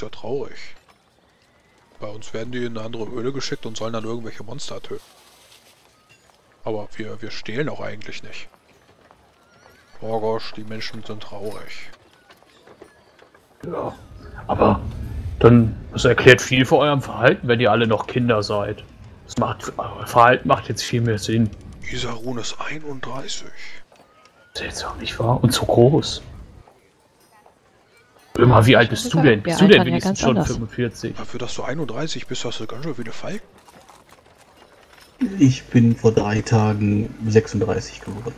ist ja traurig. Bei uns werden die in eine andere Höhle geschickt und sollen dann irgendwelche Monster töten. Aber wir, wir stehlen auch eigentlich nicht. Oh gosh, die Menschen sind traurig. Ja, aber dann, das erklärt viel für eurem Verhalten, wenn ihr alle noch Kinder seid. Das macht, euer Verhalten macht jetzt viel mehr Sinn. Isarun ist 31. Das ist jetzt auch nicht wahr. Und so groß. Immer, wie alt bist du denn? Bist du denn ja wenigstens ganz schon anders. 45? Dafür, dass du 31 bist, hast du ganz schön viele Falken. Ich bin vor drei Tagen 36 geworden.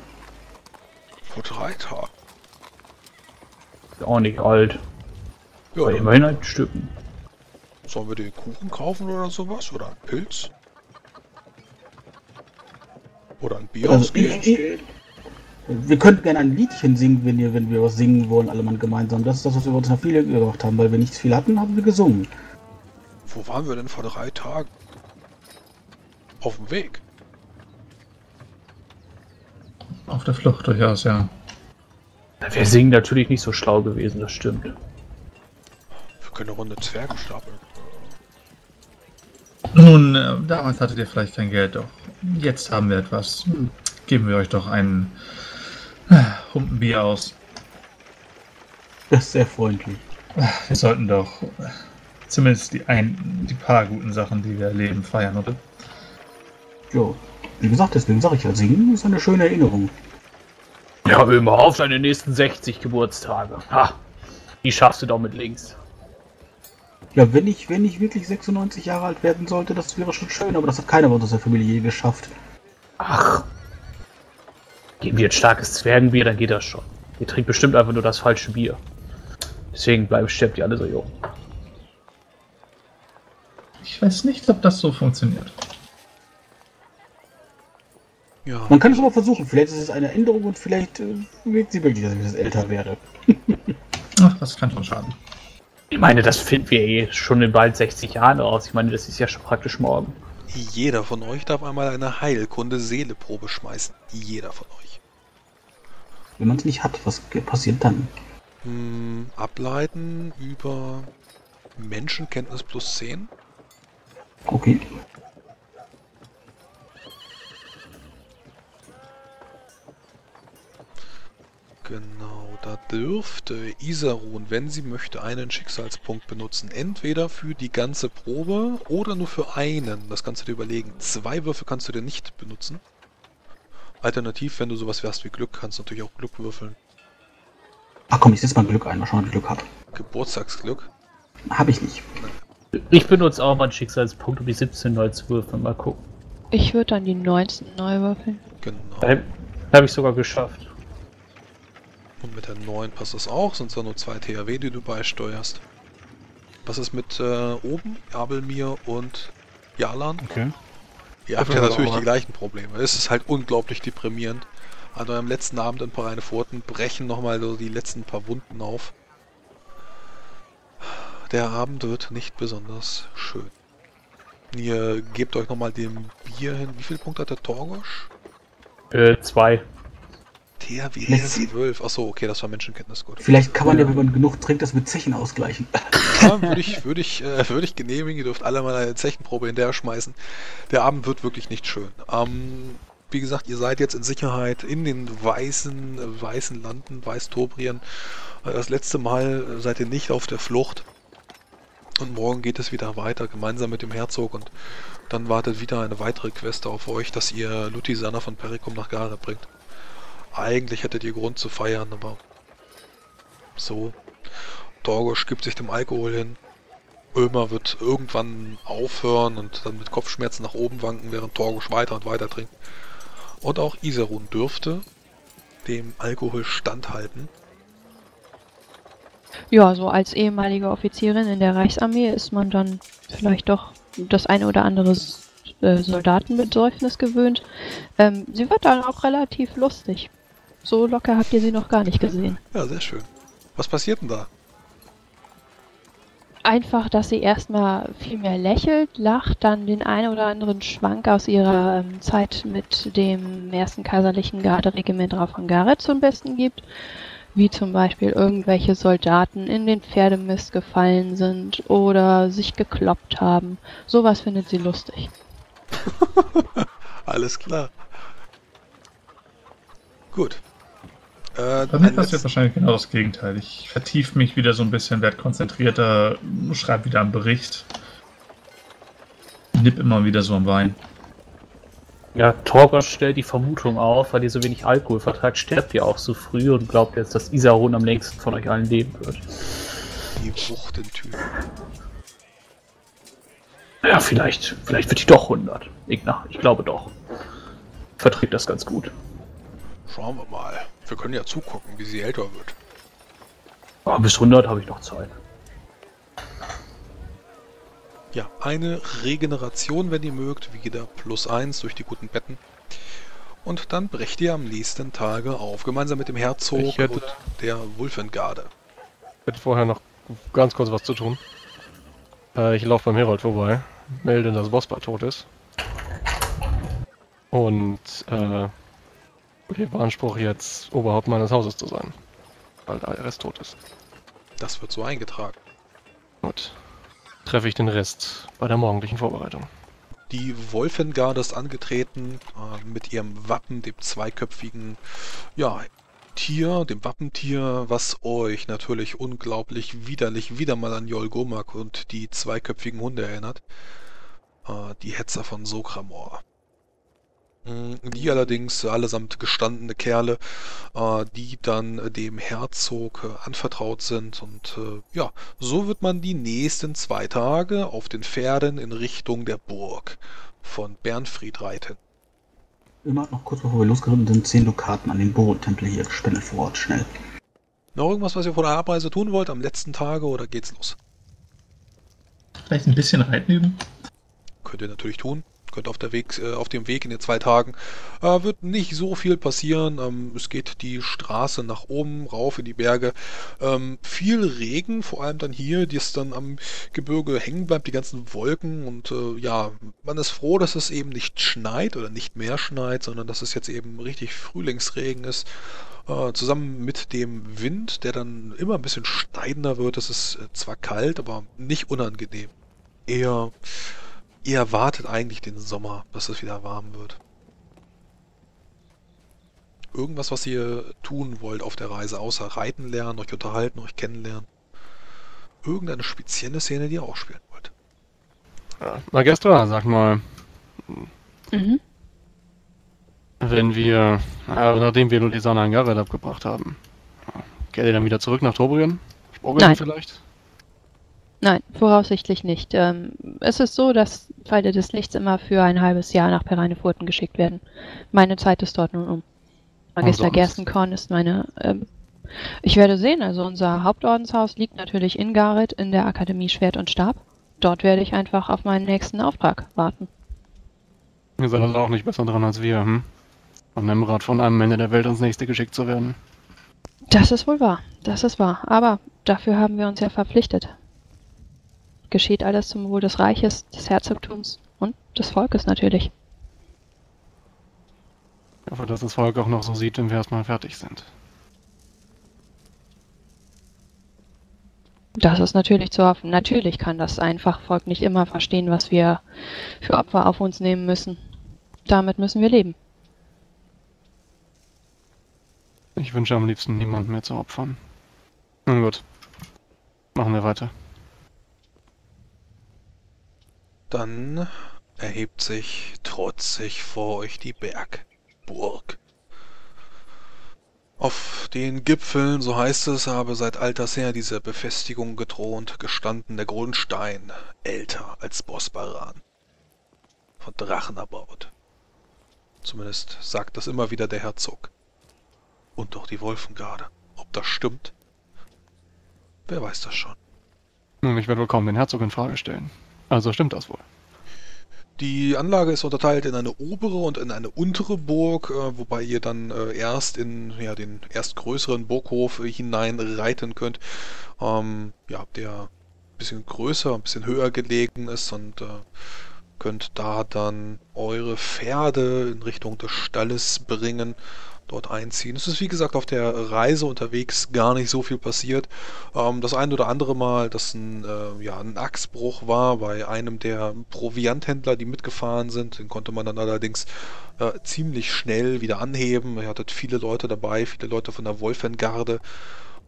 Vor drei Tagen. Ist auch nicht alt. Ja, Aber immerhin ein Stücken. sollen wir den Kuchen kaufen oder sowas? Oder einen Pilz? Oder ein Bier Also, ausgeben? Wir könnten gerne ein Liedchen singen, wenn, ihr, wenn wir was singen wollen, alle Mann gemeinsam. Das ist das, was wir uns noch viele gemacht haben, weil wir nichts viel hatten, haben wir gesungen. Wo waren wir denn vor drei Tagen? Auf dem Weg. Auf der Flucht durchaus, ja. Wir singen natürlich nicht so schlau gewesen, das stimmt. Wir können eine Runde Zwergen stapeln. Nun, äh, damals hattet ihr vielleicht kein Geld, doch jetzt haben wir etwas. Hm, Geben wir euch doch einen Humpen Bier aus. Das ist sehr freundlich. Wir sollten doch zumindest die, ein, die paar guten Sachen, die wir erleben, feiern, oder? Jo. Wie gesagt, deswegen sage ich ja, singen ist eine schöne Erinnerung. Ja, immer auf deine nächsten 60 Geburtstage. Ha! Die schaffst du doch mit links. Ja, wenn ich, wenn ich wirklich 96 Jahre alt werden sollte, das wäre schon schön, aber das hat keiner bei uns aus der Familie je geschafft. Ach. Geben wir ein starkes Zwergenbier, dann geht das schon. Ihr trinkt bestimmt einfach nur das falsche Bier. Deswegen bleiben stirbt ihr alle so jung. Ich weiß nicht, ob das so funktioniert. Ja, Man kann es aber versuchen, vielleicht ist es eine Änderung und vielleicht äh, wirkt sie wirklich, dass ich das älter wäre. Ach, das kann schon schaden. Ich meine, das finden wir eh schon in bald 60 Jahren raus. Ich meine, das ist ja schon praktisch morgen. Jeder von euch darf einmal eine Heilkunde-Seele-Probe schmeißen. Jeder von euch. Wenn man es nicht hat, was passiert dann? Hm, ableiten über Menschenkenntnis plus 10. Okay. Genau, da dürfte Isarun, wenn sie möchte, einen Schicksalspunkt benutzen. Entweder für die ganze Probe oder nur für einen. Das kannst du dir überlegen. Zwei Würfe kannst du dir nicht benutzen. Alternativ, wenn du sowas wärst wie Glück, kannst du natürlich auch Glück würfeln. Ach komm, ich setze mal Glück ein, mal schauen, ob ich Glück habe. Geburtstagsglück. Habe ich nicht. Ich benutze auch mal einen Schicksalspunkt, um die 17 neu zu würfeln. Mal gucken. Ich würde dann die 19 neu würfeln. Genau. Da habe ich sogar geschafft. Und mit der 9 passt das auch, sind zwar nur zwei THW, die du beisteuerst. Was ist mit äh, oben? Abelmir und Jalan? Okay. Ihr habt ja natürlich die gleichen Probleme. Es ist halt unglaublich deprimierend. An eurem letzten Abend in Pareine Furten brechen nochmal so die letzten paar Wunden auf. Der Abend wird nicht besonders schön. Ihr gebt euch nochmal dem Bier hin. Wie viel Punkte hat der Torgosch? Äh, zwei. THW Let's- 12. Achso, okay, das war Menschenkenntnis, gut. Vielleicht kann man ja, wenn man genug trinkt, das mit Zechen ausgleichen. Ja, würde ich, würde ich, äh, würde ich genehmigen. Ihr dürft alle mal eine Zechenprobe hinterher schmeißen. Der Abend wird wirklich nicht schön. Ähm, wie gesagt, ihr seid jetzt in Sicherheit in den weißen, weißen Landen, Weißtobrien. Äh, Das letzte Mal seid ihr nicht auf der Flucht. Und morgen geht es wieder weiter, gemeinsam mit dem Herzog. Und dann wartet wieder eine weitere Quest auf euch, dass ihr Lutisana von Perikum nach Gare bringt. Eigentlich hättet ihr Grund zu feiern, aber so. Dorgosch gibt sich dem Alkohol hin. Ömer wird irgendwann aufhören und dann mit Kopfschmerzen nach oben wanken, während Torgosch weiter und weiter trinkt. Und auch Isarun dürfte dem Alkohol standhalten. Ja, so als ehemalige Offizierin in der Reichsarmee ist man dann vielleicht doch das eine oder andere äh, Soldatenbesäufnis gewöhnt. Ähm, sie wird dann auch relativ lustig. So locker habt ihr sie noch gar nicht gesehen. Ja, sehr schön. Was passiert denn da? Einfach, dass sie erstmal viel mehr lächelt, lacht, dann den einen oder anderen Schwank aus ihrer ähm, Zeit mit dem ersten kaiserlichen Garderegiment von Gareth zum Besten gibt. Wie zum Beispiel irgendwelche Soldaten in den Pferdemist gefallen sind oder sich gekloppt haben. Sowas findet sie lustig. Alles klar. Gut. Äh, Bei mir passiert wahrscheinlich genau das Gegenteil. Ich vertiefe mich wieder so ein bisschen, werde konzentrierter, schreibe wieder einen Bericht. Nipp immer wieder so am Wein. Ja, Torgos stellt die Vermutung auf, weil ihr so wenig Alkohol vertragt, sterbt ihr auch so früh und glaubt jetzt, dass Isarun am längsten von euch allen leben wird. die Wuchtentypen. Ja, vielleicht, vielleicht wird die doch 100. Ich, na, ich glaube doch. Verträgt das ganz gut. Schauen wir mal. Wir können ja zugucken, wie sie älter wird. Aber bis 100 habe ich noch Zeit. Ja, eine Regeneration, wenn ihr mögt, wieder plus eins durch die guten Betten. Und dann brecht ihr am nächsten Tage auf, gemeinsam mit dem Herzog hätte- und der Wulfengarde. Ich hätte vorher noch ganz kurz was zu tun. Äh, ich laufe beim Herold vorbei, melde, dass Bospa tot ist. Und äh, gebe Anspruch, jetzt Oberhaupt meines Hauses zu sein. Weil der Rest tot ist. Das wird so eingetragen. Gut. Treffe ich den Rest bei der morgendlichen Vorbereitung. Die Wolfengarde ist angetreten äh, mit ihrem Wappen, dem zweiköpfigen ja, Tier, dem Wappentier, was euch natürlich unglaublich widerlich wieder mal an Jol Gomak und die zweiköpfigen Hunde erinnert. Äh, die Hetzer von Sokramor. Mm, Die allerdings allesamt gestandene Kerle, äh, die dann dem Herzog äh, anvertraut sind. Und äh, ja, so wird man die nächsten zwei Tage auf den Pferden in Richtung der Burg von Bernfried reiten. Immer noch kurz bevor wir losgeritten sind, 10 Dukaten an den Bohrtempel hier gespendet vor Ort, schnell. Noch irgendwas, was ihr vor der Abreise tun wollt am letzten Tage oder geht's los? Vielleicht ein bisschen Reiten üben. Könnt ihr natürlich tun. Könnt auf, der Weg, äh, auf dem Weg in den zwei Tagen. Äh, wird nicht so viel passieren. Ähm, es geht die Straße nach oben, rauf in die Berge. Ähm, viel Regen, vor allem dann hier, die es dann am Gebirge hängen bleibt, die ganzen Wolken. Und äh, ja, man ist froh, dass es eben nicht schneit oder nicht mehr schneit, sondern dass es jetzt eben richtig Frühlingsregen ist. Äh, zusammen mit dem Wind, der dann immer ein bisschen steigender wird. Es ist äh, zwar kalt, aber nicht unangenehm. Eher ihr erwartet eigentlich den Sommer, dass es wieder warm wird. Irgendwas, was ihr tun wollt auf der Reise, außer reiten lernen, euch unterhalten, euch kennenlernen. Irgendeine spezielle Szene, die ihr auch spielen wollt. Ja. Magestra, sag mal, Mhm. wenn wir, äh, nachdem wir Lulisana an Gareth abgebracht haben, geht ihr dann wieder zurück nach Tobrien? Spogeln Nein. vielleicht? Nein, voraussichtlich nicht. Ähm, es ist so, dass Pfeile des Lichts immer für ein halbes Jahr nach Peranefurten geschickt werden. Meine Zeit ist dort nun um. Magister sonst? Gerstenkorn ist meine. Ähm, ich werde sehen, also unser Hauptordenshaus liegt natürlich in Gareth in der Akademie Schwert und Stab. Dort werde ich einfach auf meinen nächsten Auftrag warten. Ihr seid also auch nicht besser dran als wir, hm? Von einem Rat von einem Ende der Welt ins nächste geschickt zu werden. Das ist wohl wahr, das ist wahr. Aber dafür haben wir uns ja verpflichtet. Geschieht alles zum Wohl des Reiches, des Herzogtums und des Volkes natürlich. Ich hoffe, dass das Volk auch noch so sieht, wenn wir erstmal fertig sind. Das ist natürlich zu hoffen. Natürlich kann das Einfachvolk nicht immer verstehen, was wir für Opfer auf uns nehmen müssen. Damit müssen wir leben. Ich wünsche am liebsten niemanden mehr zu opfern. Nun gut. Machen wir weiter. Dann erhebt sich trotzig vor euch die Bergburg. Auf den Gipfeln, so heißt es, habe seit alters her diese Befestigung gethront, gestanden der Grundstein, älter als Bosbaran. Von Drachen erbaut. Zumindest sagt das immer wieder der Herzog. Und auch die Wolfengarde. Ob das stimmt? Wer weiß das schon. Nun, ich werde wohl kaum den Herzog in Frage stellen. Also stimmt das wohl. Die Anlage ist unterteilt in eine obere und in eine untere Burg, äh, wobei ihr dann äh, erst in ja, den erst größeren Burghof äh, hinein reiten könnt, ähm, ja, der ein bisschen größer, ein bisschen höher gelegen ist und könnt da dann eure Pferde in Richtung des Stalles bringen. Dort einziehen. Es ist wie gesagt auf der Reise unterwegs gar nicht so viel passiert. Ähm, das ein oder andere Mal, dass ein, äh, ja, ein Achsbruch war bei einem der Provianthändler, die mitgefahren sind. Den konnte man dann allerdings äh, ziemlich schnell wieder anheben. Ihr hattet viele Leute dabei, viele Leute von der Wolfengarde.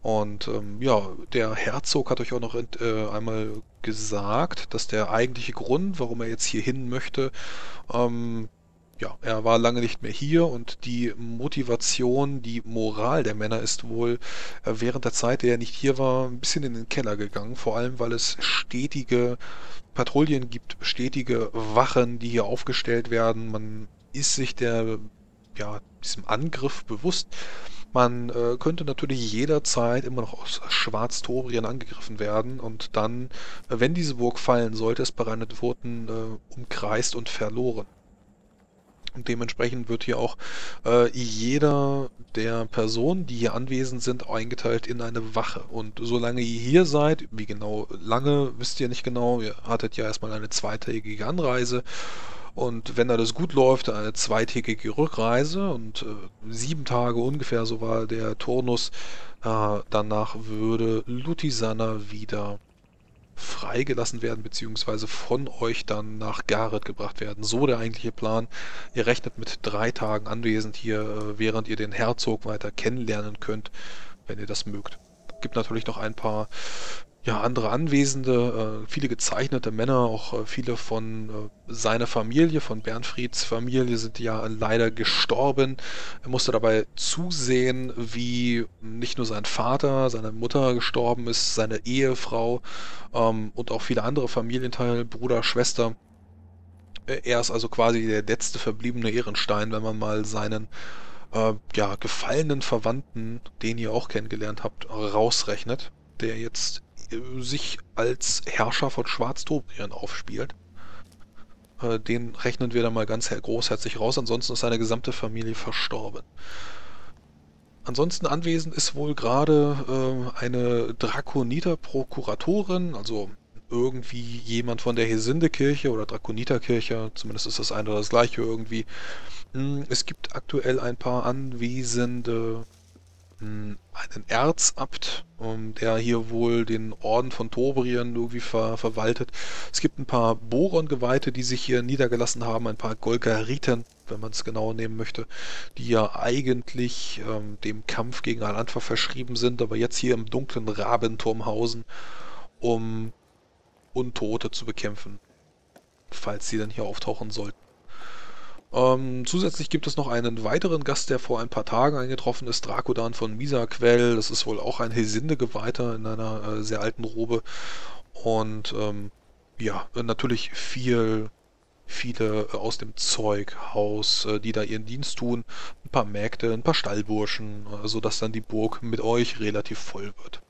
Und ähm, ja, der Herzog hat euch auch noch äh, einmal gesagt, dass der eigentliche Grund, warum er jetzt hier hin möchte, ähm, ja, er war lange nicht mehr hier und die Motivation, die Moral der Männer ist wohl äh, während der Zeit, der er nicht hier war, ein bisschen in den Keller gegangen. Vor allem, weil es stetige Patrouillen gibt, stetige Wachen, die hier aufgestellt werden. Man ist sich der, ja, diesem Angriff bewusst. Man äh, könnte natürlich jederzeit immer noch aus Schwarztobrien angegriffen werden und dann, äh, wenn diese Burg fallen sollte, es bereitet wurden, äh, umkreist und verloren. Und dementsprechend wird hier auch äh, jeder der Personen, die hier anwesend sind, eingeteilt in eine Wache. Und solange ihr hier seid, wie genau lange, wisst ihr nicht genau, ihr hattet ja erstmal eine zweitägige Anreise und wenn alles gut läuft, eine zweitägige Rückreise und äh, sieben Tage ungefähr, so war der Turnus. Äh, danach würde Lutisana wieder freigelassen werden, beziehungsweise von euch dann nach Gareth gebracht werden. So der eigentliche Plan. Ihr rechnet mit drei Tagen anwesend hier, äh, während ihr den Herzog weiter kennenlernen könnt, wenn ihr das mögt. Gibt natürlich noch ein paar ja, andere Anwesende, äh, viele gezeichnete Männer, auch äh, viele von äh, seiner Familie, von Bernfrieds Familie sind ja leider gestorben. Er musste dabei zusehen, wie nicht nur sein Vater, seine Mutter gestorben ist, seine Ehefrau ähm, und auch viele andere Familienteile, Bruder, Schwester. Er ist also quasi der letzte verbliebene Ehrenstein, wenn man mal seinen äh, ja, gefallenen Verwandten, den ihr auch kennengelernt habt, rausrechnet der jetzt sich als Herrscher von Schwarztobrien aufspielt. Äh, den rechnen wir dann mal ganz großherzig raus, ansonsten ist seine gesamte Familie verstorben. Ansonsten anwesend ist wohl gerade äh, eine Drakoniter-Prokuratorin, also irgendwie jemand von der Hesinde-Kirche oder Drakoniterkirche, zumindest ist das eine oder das gleiche irgendwie. Hm, es gibt aktuell ein paar anwesende einen Erzabt, ähm, der hier wohl den Orden von Tobrien irgendwie ver verwaltet. Es gibt ein paar Boron-Geweihte, die sich hier niedergelassen haben, ein paar Golgariten, wenn man es genau nehmen möchte, die ja eigentlich ähm, dem Kampf gegen Al-Anfa verschrieben sind, aber jetzt hier im dunklen Rabenturm hausen, um Untote zu bekämpfen, falls sie dann hier auftauchen sollten. Ähm, zusätzlich gibt es noch einen weiteren Gast, der vor ein paar Tagen eingetroffen ist, Drakodan von Misaquell. Das ist wohl auch ein Hesinde-Geweihter in einer äh, sehr alten Robe. Und ähm, ja, natürlich viel, viele äh, aus dem Zeughaus, äh, die da ihren Dienst tun. Ein paar Mägde, ein paar Stallburschen, äh, sodass dann die Burg mit euch relativ voll wird.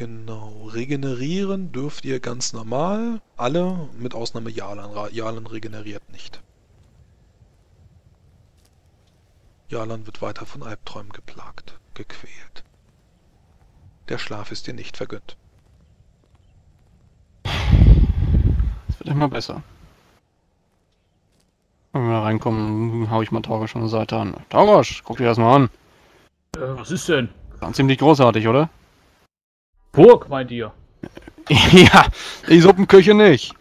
Genau, regenerieren dürft ihr ganz normal. Alle, mit Ausnahme Jalan. Jalan regeneriert nicht. Jalan wird weiter von Albträumen geplagt, gequält. Der Schlaf ist dir nicht vergönnt. Es wird immer besser. Wenn wir reinkommen, hau ich mal Taugosch von der Seite an. Taugosch, guck dir das mal an. Äh, was ist denn? War ziemlich großartig, oder? Burg, meint ihr? ja, die Suppenküche nicht.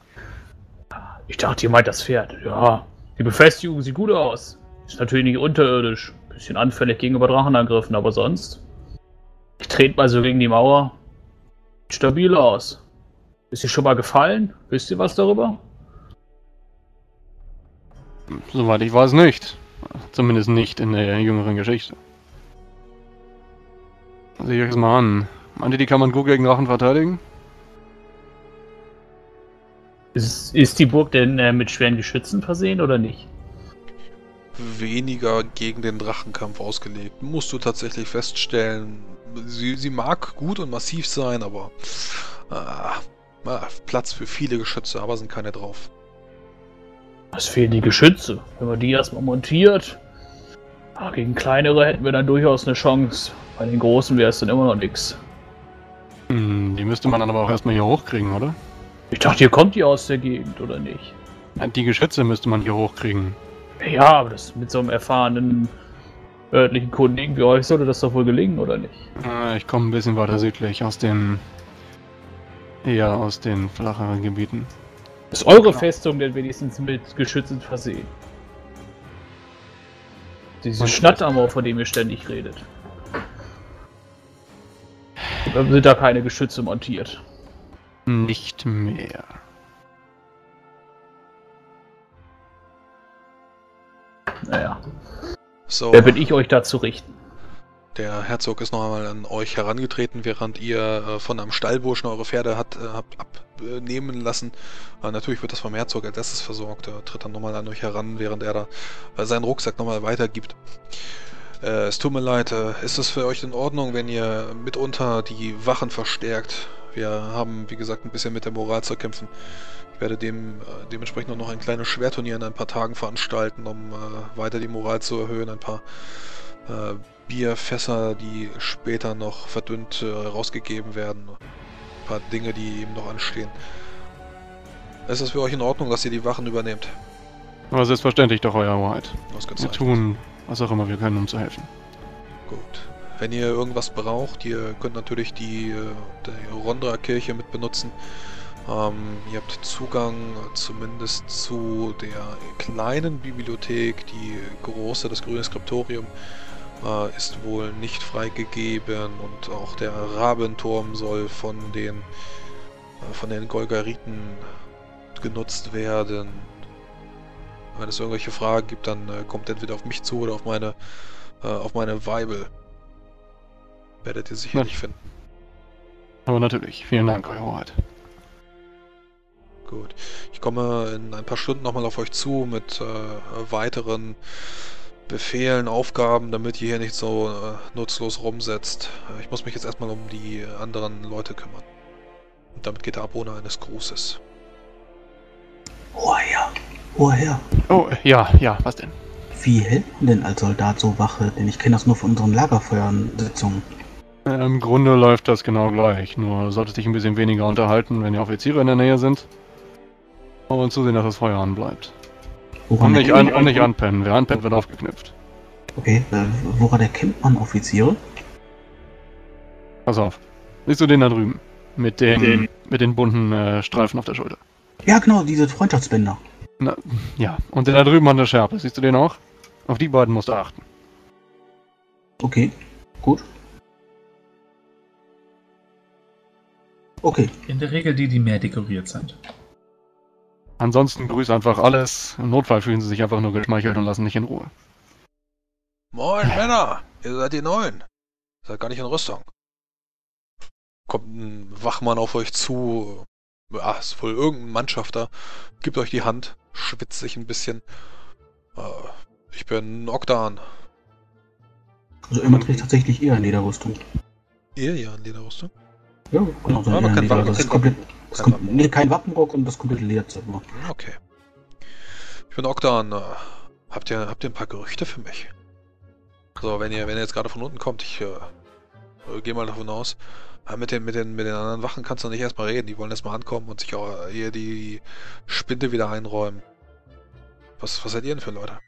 Ich dachte, ihr meint das Pferd. Ja, die Befestigung sieht gut aus. Ist natürlich nicht unterirdisch. Bisschen anfällig gegenüber Drachenangriffen, aber sonst. Ich trete mal so gegen die Mauer. Sieht stabil aus. Ist ihr schon mal gefallen? Wisst ihr was darüber? Soweit ich weiß nicht. Zumindest nicht in der jüngeren Geschichte. Sieh ich euch das mal an. Meint ihr, die kann man gut gegen Drachen verteidigen? Ist, ist die Burg denn äh, mit schweren Geschützen versehen oder nicht? Weniger gegen den Drachenkampf ausgelegt. Musst du tatsächlich feststellen. Sie, sie mag gut und massiv sein, aber äh, Platz für viele Geschütze, aber sind keine drauf. Was fehlen die Geschütze? Wenn man die erstmal montiert. Ach, gegen kleinere hätten wir dann durchaus eine Chance. Bei den großen wäre es dann immer noch nichts. Hm, die müsste man dann aber auch erstmal hier hochkriegen, oder? Ich dachte, ihr kommt ihr aus der Gegend, oder nicht? Die Geschütze müsste man hier hochkriegen. Ja, aber das mit so einem erfahrenen örtlichen Kundigen wie euch sollte das doch wohl gelingen, oder nicht? Äh, Ich komme ein bisschen weiter südlich, aus den. eher aus den flacheren Gebieten. Ist eure Festung denn wenigstens mit Geschützen versehen? Diese Schnattamor, von dem ihr ständig redet. Sind da keine Geschütze montiert? Nicht mehr. Naja, So, wer bin ich, euch da zu richten? der Herzog ist noch einmal an euch herangetreten, während ihr äh, von einem Stallburschen eure Pferde hat, äh, habt abnehmen lassen. Äh, natürlich wird das vom Herzog als erstes versorgt. Er tritt dann nochmal an euch heran, während er da seinen Rucksack nochmal weitergibt. Äh, es tut mir leid, äh, ist es für euch in Ordnung, wenn ihr mitunter die Wachen verstärkt? Wir haben, wie gesagt, ein bisschen mit der Moral zu kämpfen. Ich werde dem, äh, dementsprechend noch ein kleines Schwerturnier in ein paar Tagen veranstalten, um äh, weiter die Moral zu erhöhen. Ein paar äh, Bierfässer, die später noch verdünnt äh, rausgegeben werden. Ein paar Dinge, die eben noch anstehen. Ist es für euch in Ordnung, dass ihr die Wachen übernehmt? Aber selbstverständlich doch, Euer Hoheit. Wir tun, was auch immer wir können, um zu helfen. Gut. Wenn ihr irgendwas braucht, ihr könnt natürlich die, äh, die Rondra-Kirche mit benutzen. Ähm, ihr habt Zugang zumindest zu der kleinen Bibliothek. Die große, das grüne Skriptorium, äh, ist wohl nicht freigegeben und auch der Rabenturm soll von den äh, von den Golgariten genutzt werden. Wenn es irgendwelche Fragen gibt, dann äh, kommt entweder auf mich zu oder auf meine äh, auf meine Weibel. Werdet ihr sicherlich finden. Aber natürlich, vielen Dank, Euer Hoheit. Gut. Ich komme in ein paar Stunden nochmal auf euch zu mit äh, weiteren Befehlen, Aufgaben, damit ihr hier nicht so äh, nutzlos rumsetzt. Äh, ich muss mich jetzt erstmal um die anderen Leute kümmern. Und damit geht er ab ohne eines Grußes. Hoher Herr. Oh, ja, ja, was denn? Wie hält man denn als Soldat so Wache? Denn ich kenne das nur von unseren Lagerfeuersitzungen. Äh, Im Grunde läuft das genau gleich. Nur solltest dich ein bisschen weniger unterhalten, wenn die Offiziere in der Nähe sind. Und zusehen, dass das Feuer anbleibt. Woran Und nicht, an, und nicht anpennen. Wer anpennt, wird aufgeknüpft. Okay, äh, woran erkennt man Offiziere? Pass auf. Siehst du den da drüben? Mit den, Den- mit den bunten äh, Streifen auf der Schulter. Ja, genau, diese Freundschaftsbänder. Na, ja. Und der da drüben an der Schärpe. Siehst du den auch? Auf die beiden musst du achten. Okay, gut. Okay, In der Regel die, die mehr dekoriert sind. Ansonsten grüß einfach alles. Im Notfall fühlen sie sich einfach nur geschmeichelt und lassen dich in Ruhe. Moin Männer, ihr seid die Neuen. Seid gar nicht in Rüstung. Kommt ein Wachmann auf euch zu. Ja, ist wohl irgendein Mannschafter. Gibt euch die Hand, schwitzt sich ein bisschen. Äh, ich bin Oktan. also immer trägt tatsächlich eher in Lederrüstung. Ihr ja in Lederrüstung? Ja, genau, so Aber eher in kein Leder. Wappen, Das ist kein komplett, das Kein kommt, nee, kein Wappenrock und das komplette Lederzeug. nur. Okay. Ich bin Oktan. Äh, habt ihr, habt ihr ein paar Gerüchte für mich? So, wenn ihr, wenn ihr jetzt gerade von unten kommt, ich äh, gehe mal davon aus. Äh, Mit den, mit, den, mit den anderen Wachen kannst du nicht erstmal reden. Die wollen erstmal ankommen und sich auch äh, hier die Spinde wieder einräumen. Was, was seid ihr denn für Leute?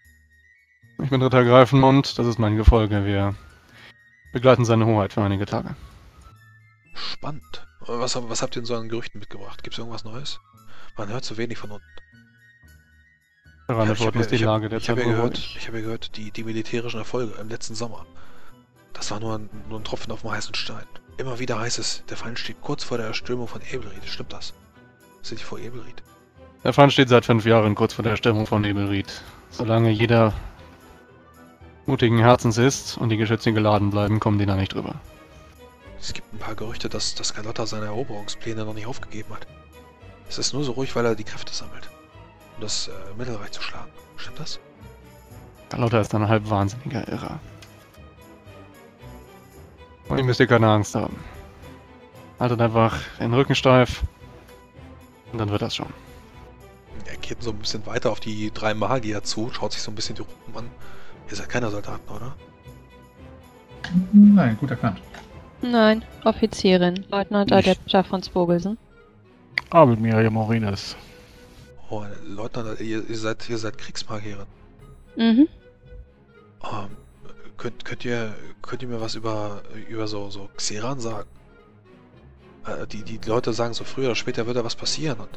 Ich bin Ritter Greifenmund, das ist mein Gefolge. Wir begleiten seine Hoheit für einige Tage. Spannend. Was, was habt ihr in so an Gerüchten mitgebracht? Gibt's irgendwas Neues? Man hört so wenig von unten. Daran Ja, habe uns die ja, Lage der ich hab ja gehört, ich hab ja gehört die, die militärischen Erfolge im letzten Sommer. Das war nur ein, nur ein Tropfen auf dem heißen Stein. Immer wieder heißt es, der Feind steht kurz vor der Erstürmung von Ebelried. Stimmt das? Sind die vor Ebelried? Der Feind steht seit fünf Jahren kurz vor der Erstürmung von Nebelried. Solange jeder mutigen Herzens ist und die Geschütze geladen bleiben, kommen die da nicht drüber. Es gibt ein paar Gerüchte, dass, dass Carlotta seine Eroberungspläne noch nicht aufgegeben hat. Es ist nur so ruhig, weil er die Kräfte sammelt, um das äh, Mittelreich zu schlagen. Stimmt das? Carlotta ist ein halb wahnsinniger Irrer. Und ihr müsst ihr keine Angst haben. Haltet einfach den Rücken steif und dann wird das schon. Er geht so ein bisschen weiter auf die drei Magier zu, schaut sich so ein bisschen die Ruppen an. Ihr seid keine Soldaten, oder? Nein, gut erkannt. Nein, Offizierin, Leutnant. Adepta von Spogelsen. Abel Miriam Morines. Oh, Leutnant, ihr, ihr seid, ihr seid Kriegsmagierin. Mhm. Ähm, könnt, könnt ihr, könnt ihr mir was über, über so, so Xeran sagen? Äh, die, die Leute sagen so, früher oder später wird da was passieren und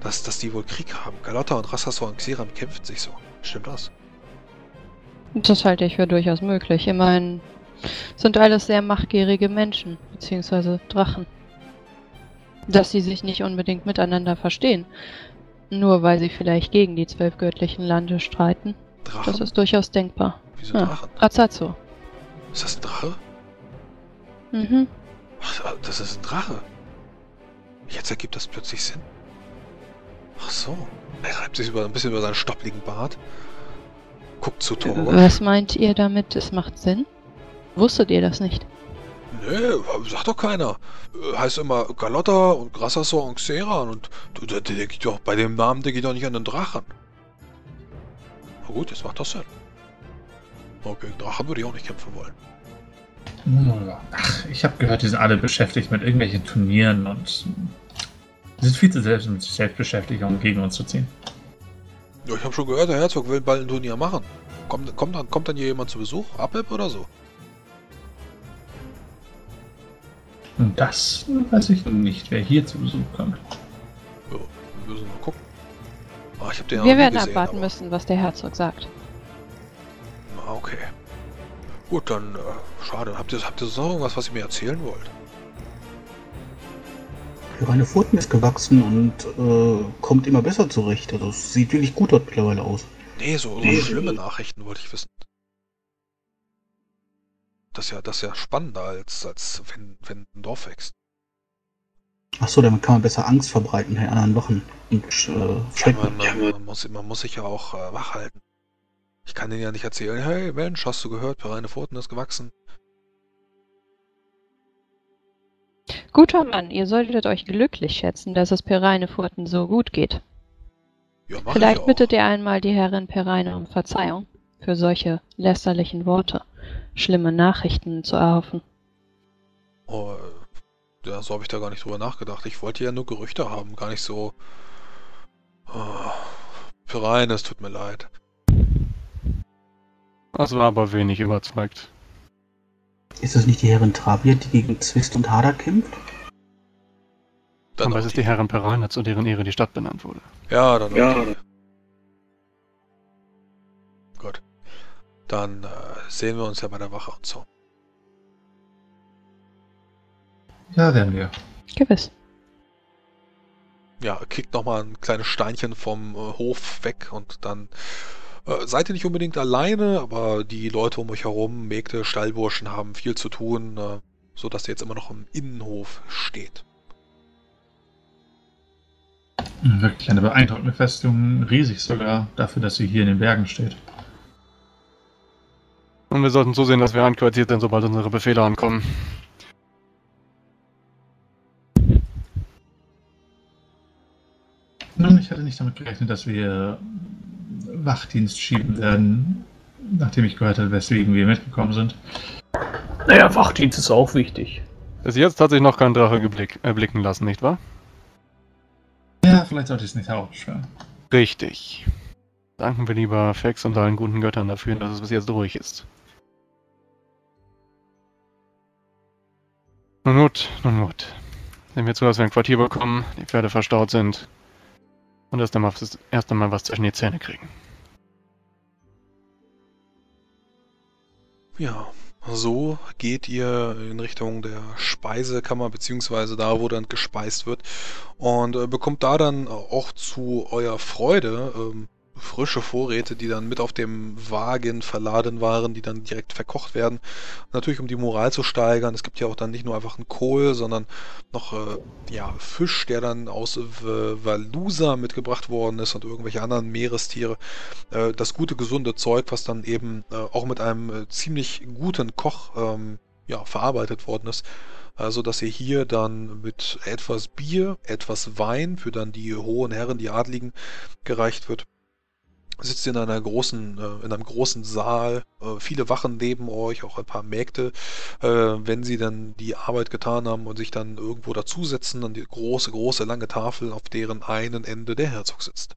dass, dass die wohl Krieg haben. Galotta und Rassasor und Xeran kämpfen sich so. Stimmt das? Das halte ich für durchaus möglich. Immerhin sind alles sehr machtgierige Menschen, beziehungsweise Drachen. Dass sie sich nicht unbedingt miteinander verstehen. Nur weil sie vielleicht gegen die zwölf göttlichen Lande streiten. Drachen? Das ist durchaus denkbar. Wieso Ja. Drachen? Razazzo. Ist das ein Drache? Mhm. Ach, das ist ein Drache. Jetzt ergibt das plötzlich Sinn. Ach so. Er reibt sich über, ein bisschen über seinen stoppligen Bart. Guckt zu Toro. Was meint ihr damit? Es macht Sinn? Wusstet ihr das nicht? Nee, sagt doch keiner. Äh, Heißt immer Galotta und Grassasor und Xeran und du, da denke ich doch, bei dem Namen denke ich doch nicht an den Drachen. Gut, jetzt macht das Sinn. Okay, Drachen würde ich auch nicht kämpfen wollen. Ach, ich habe gehört, die sind alle beschäftigt mit irgendwelchen Turnieren und sind viel zu selbst mit sich selbst beschäftigt, um gegen uns zu ziehen. Ja, ich habe schon gehört, der Herzog will bald ein Turnier machen. Kommt, kommt, dann, kommt dann hier jemand zu Besuch? Abeb oder so? Und das weiß ich nicht, wer hier zu Besuch kommt. Ja, wir müssen mal gucken. Ah, ich habe den Wir werden gesehen, abwarten aber- müssen, was der Herzog sagt. Ah, okay. Gut, dann äh, schade. Habt ihr, habt ihr sonst noch irgendwas, was ihr mir erzählen wollt? Ihre Pfoten ist gewachsen und äh, kommt immer besser zurecht. Also es sieht wirklich gut dort mittlerweile aus. Nee, so, so Nee. schlimme Nachrichten wollte ich wissen. Das ist ja, das ist ja spannender, als, als wenn, wenn ein Dorf wächst. Achso, damit kann man besser Angst verbreiten bei anderen Wachen. Und äh, Ja, schrecken. man, man, man, muss, man muss sich ja auch äh, wach halten. Ich kann denen ja nicht erzählen, hey Mensch, hast du gehört, Pereine Pfoten ist gewachsen. Guter Mann, ihr solltet euch glücklich schätzen, dass es Pereine Furten so gut geht. Ja, mach Vielleicht ich auch. bittet ihr einmal die Herrin Pereine um Verzeihung für solche lästerlichen Worte, schlimme Nachrichten zu erhoffen. Oh, äh, ja, so habe ich da gar nicht drüber nachgedacht. Ich wollte ja nur Gerüchte haben, gar nicht so. Oh, es tut mir leid. Das war aber wenig überzeugt. Ist das nicht die Herrin Trabier, die gegen Zwist und Hader kämpft? Dann Aber es ist die- die Herren Perana, zu deren Ehre die Stadt benannt wurde. Ja, dann Ja. die. Gut. Dann äh, sehen wir uns ja bei der Wache und so. Ja, werden wir. Gewiss. Ja, kickt nochmal ein kleines Steinchen vom äh, Hof weg und dann äh, seid ihr nicht unbedingt alleine, aber die Leute um euch herum, Mägde, Stallburschen haben viel zu tun, äh, sodass ihr jetzt immer noch im Innenhof steht. Hm, Wirklich eine beeindruckende Festung, riesig sogar, dafür, dass sie hier in den Bergen steht. Und wir sollten zusehen, dass wir einquartiert sind, sobald unsere Befehle ankommen. Nun, ich hatte nicht damit gerechnet, dass wir Wachdienst schieben werden, nachdem ich gehört habe, weswegen wir mitgekommen sind. Naja, Wachdienst ist auch wichtig. Bis jetzt hat sich noch kein Drache geblick, erblicken lassen, nicht wahr? Ja, vielleicht sollte ich es nicht herausbeschwören. Richtig. Danken wir lieber Fex und allen guten Göttern dafür, dass es bis jetzt ruhig ist. Nun gut, nun gut. Sehen wir zu, dass wir ein Quartier bekommen, die Pferde verstaut sind und erst einmal, erst einmal was zwischen die Zähne kriegen. Ja, so geht ihr in Richtung der Speisekammer, beziehungsweise da, wo dann gespeist wird. Und äh, bekommt da dann auch zu eurer Freude ähm, frische Vorräte, die dann mit auf dem Wagen verladen waren, die dann direkt verkocht werden. Natürlich, um die Moral zu steigern. Es gibt ja auch dann nicht nur einfach einen Kohl, sondern noch äh, ja, Fisch, der dann aus V- Valusa mitgebracht worden ist und irgendwelche anderen Meerestiere äh, das gute, gesunde Zeug, was dann eben äh, auch mit einem äh, ziemlich guten Koch ähm, ja, verarbeitet worden ist. Also, dass ihr hier dann mit etwas Bier, etwas Wein für dann die hohen Herren, die Adligen, gereicht wird. Sitzt in einer großen, äh, in einem großen Saal, äh, viele Wachen neben euch, auch ein paar Mägde, äh, wenn sie dann die Arbeit getan haben und sich dann irgendwo dazusetzen, an die große, große, lange Tafel, auf deren einen Ende der Herzog sitzt.